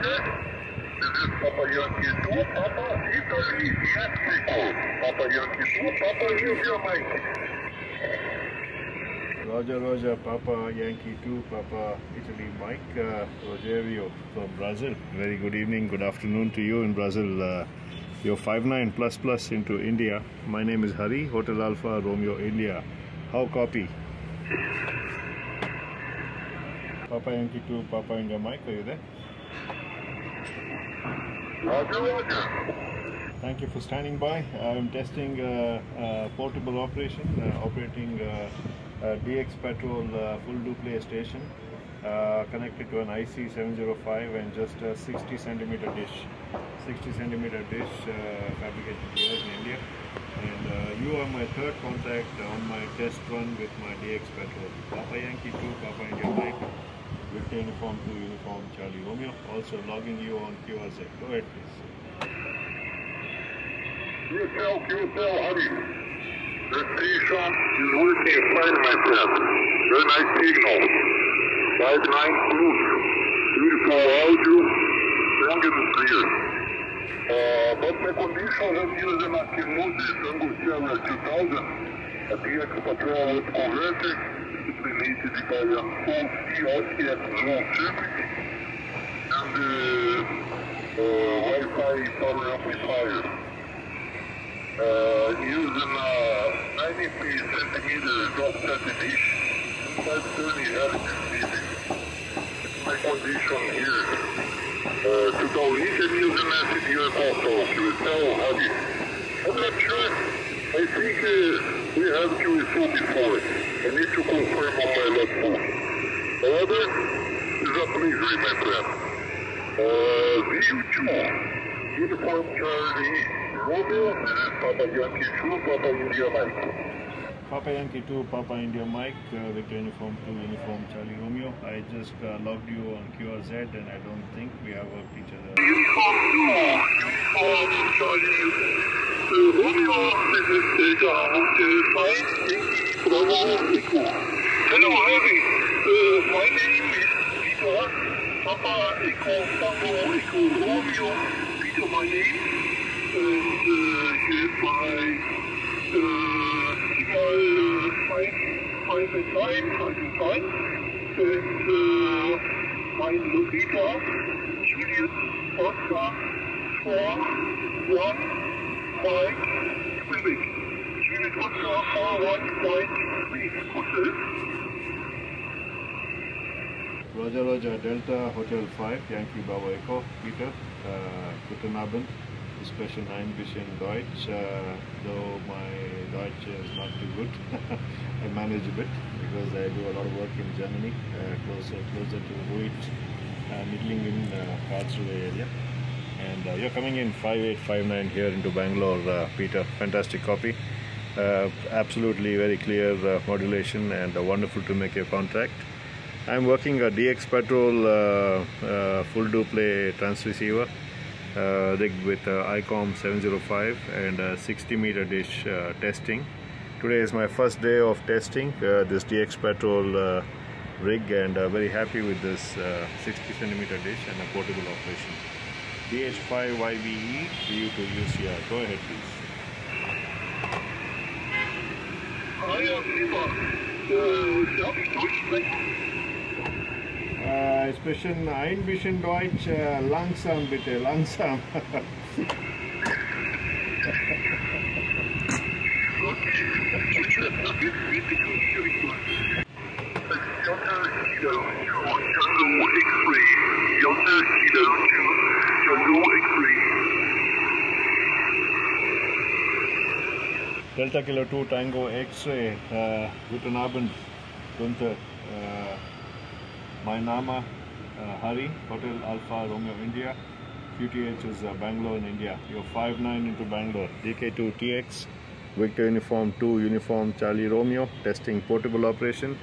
Papa Yankee 2, Papa Italy, Mexico. Papa Yankee 2, Papa India Mike. Roger, Roger, Papa Yankee 2, Papa Italy Mike, uh, Rogerio from Brazil. Very good evening, good afternoon to you in Brazil. Uh, you're 59 plus plus into India. My name is Hari, Hotel Alpha Romeo India. How copy? Papa Yankee 2, Papa India Mike, are you there? Roger, Roger. Thank you for standing by. I'm testing uh, uh, portable operation, uh, operating uh, uh, DX Patrol uh, full duplex station connected to an IC705 and just a 60 centimeter dish. 60 centimeter dish fabricated here in India. And you are my third contact on my test run with my DX Patrol. Papa Yankee 2, Papa Victor Uniform 2, Uniform Charlie Romeo. Also logging you on QRZ. Go ahead please. QSL, QSL, Hari. The station is working fine, my friend. Very nice signal. 5 9 cruise. Beautiful audio. Strong and clear. Uh, but the conditions I'm using a Kimusi Angustiana 2000, a DX Patrol was converted, it's related by a full CSX zone circuit, and uh, uh, Wi-Fi power amplifier. Uh, using a 90 centimeter drop set dish, 530 hertz my condition here. Uh, to the and use the message also. QSL Hobby. I'm not sure. I think uh, we have to QSL before. I need to confirm on my logbook. However, it's a pleasure, my friend. Uh, VU2, Uniform Charlie Romeo, this is Papa Yankee 2, Papa India Mike. Papa Yankee 2, Papa India Mike, uh, Victor Uniform 2, Uniform Charlie Romeo. I just uh, logged you on QRZ and I don't think we have worked each other. Uniform 2, Uniform Charlie Romeo, this is Delta Hotel 5, Yankee Bravo Echo. Hello, Harry. Uh, my name is Peter, Papa Echo Bravo Echo Romeo. Peter, my name. And uh, my uh, signal uh, 5, 5 and 9, 5 and 5. And uh, my locator, Julius Oscar 4, 1, Mike, Quebec. Julius Oscar 4, 1, Mike, Quebec. Hotel. Roger Roger Delta Hotel 5, Yankee Bravo Echo, Peter, uh, Guten Special 9 Vision Deutsch, uh, though my Deutsch is not too good. I manage a bit because I do a lot of work in Germany, uh, closer closer to Ruit, uh, Midlingen, uh, Karlsruhe area. And uh, you're coming in 5859 here into Bangalore, uh, Peter. Fantastic copy. Uh, absolutely very clear uh, modulation and uh, wonderful to make a contract. I'm working a DX Patrol uh, full duplex transceiver rigged with ICOM 705 and a 60 meter dish testing. Today is my first day of testing this DX Patrol rig and very happy with this uh, 60 centimeter dish and a portable operation. DH5YVE VU to UCR. Go ahead please. Uh, ich ein bisschen Deutsch, äh, langsam bitte, langsam. Delta Kilo 2 Tango X-Ray, äh, guten Abend, Gunther. Äh, mein Name uh, Hari, Hotel Alpha Romeo India. QTH is uh, Bangalore in India. You're 5-9 into Bangalore. DK2 TX, Victor Uniform 2 Uniform Charlie Romeo, testing portable operation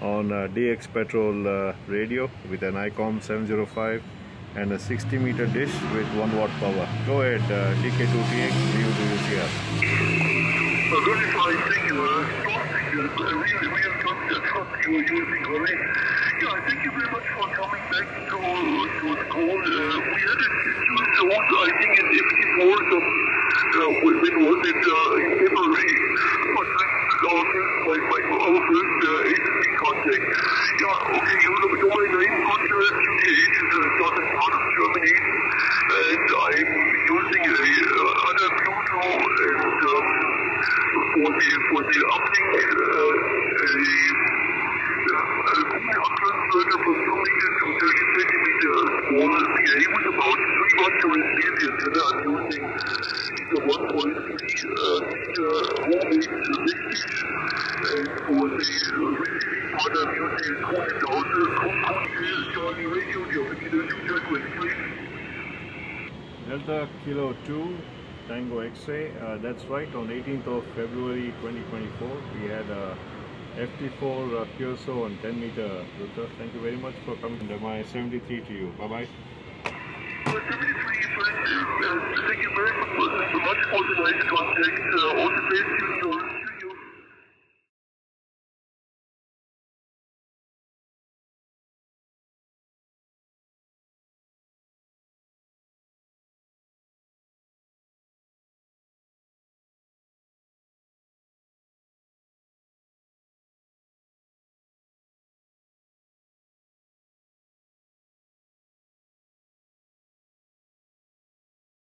on uh, DX Patrol uh, radio with an ICOM 705 and a 60 meter dish with 1 watt power. Go ahead, uh, DK2 TX, VU2 I think, in FT4, some, uh, when was it, uh, in February. But this is our first, my, my, our first uh, agency contact. Yeah, okay, you know, my name, good, uh, QTH is a southern part of Germany, and I'm using a uh, Adalm Pluto and um, for the for the uplink uh, a, a Google transmitter from 2 meters to 30 3 watt to the antenna I'm using a 1.3 uh, and for the part I'm using the Delta Kilo 2 Tango X-ray. Uh, that's right. On 18th of February 2024, we had a FT4 uh, QSO on 10 meter router. Thank you very much for coming. And my 73 to you. Bye bye. Well, 73 friends, thank you very much for the nice contact. Uh, all the best to yours.